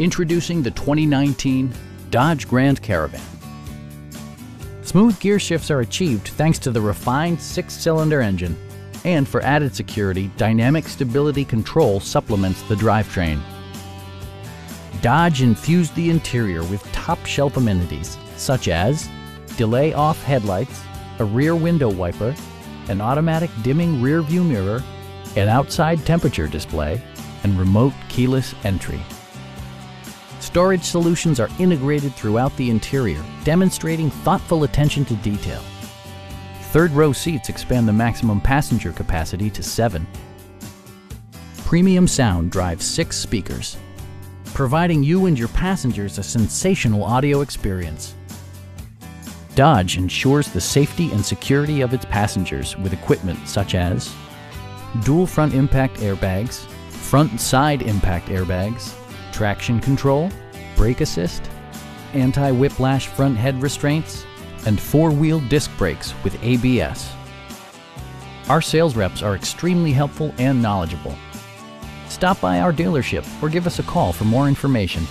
Introducing the 2019 Dodge Grand Caravan. Smooth gear shifts are achieved thanks to the refined six-cylinder engine. And for added security, Dynamic Stability Control supplements the drivetrain. Dodge infused the interior with top-shelf amenities such as delay-off headlights, a rear window wiper, an automatic dimming rear view mirror, an outside temperature display, and remote keyless entry. Storage solutions are integrated throughout the interior, demonstrating thoughtful attention to detail. Third row seats expand the maximum passenger capacity to seven. Premium sound drives six speakers, providing you and your passengers a sensational audio experience. Dodge ensures the safety and security of its passengers with equipment such as dual front impact airbags, front side impact airbags, traction control, brake assist, anti-whiplash front head restraints, and four-wheel disc brakes with ABS. Our sales reps are extremely helpful and knowledgeable. Stop by our dealership or give us a call for more information.